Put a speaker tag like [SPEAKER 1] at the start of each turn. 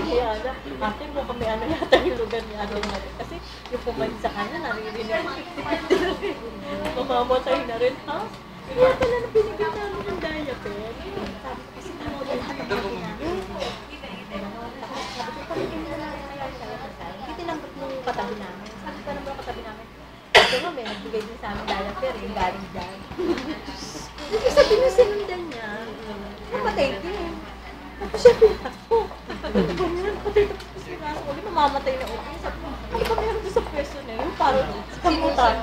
[SPEAKER 1] sabi ni Ana, ate mo kami ano yata yung lugar ni ate natin. Kasi yung pumalit sa kanya, naririnig ko 50-50 na rin. Mamamatay na rin, ha? Kaya pala na binigyan namin ng diaper. Sabi ko kasi ano yung hatamati namin. Sabi ko, pamigyan mo na lang kaya sa kasal. Hindi tinanggap nung katabi namin. Sabi ko namin. May nagbigay din sa amin diaper, yung galing dyan. Hindi sabihin sinundan niya. Napatay din. Tapos siya pinako. Ano ba niya? Patay tapos ko sila. Ulit mamamatay na ulit. Sabi ko, ano ba meron doon sa pwesto na yun? Parang sa kamutan.